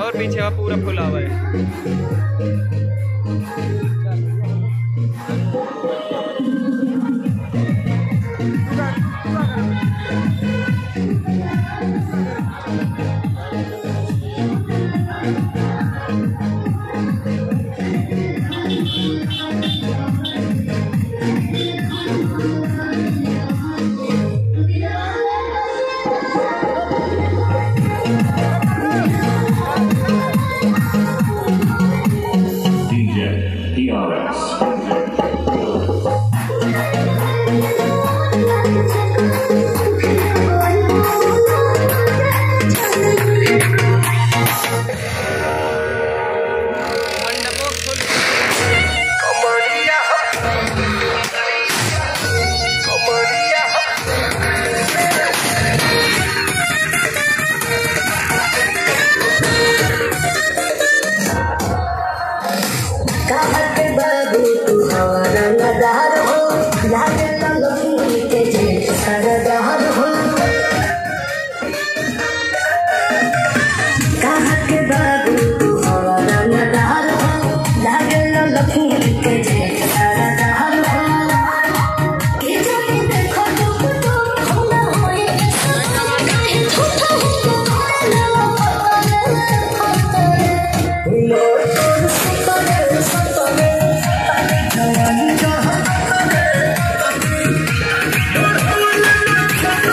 और पीछे वहाँ पूरा खुला हुआ है Thank you. PRS.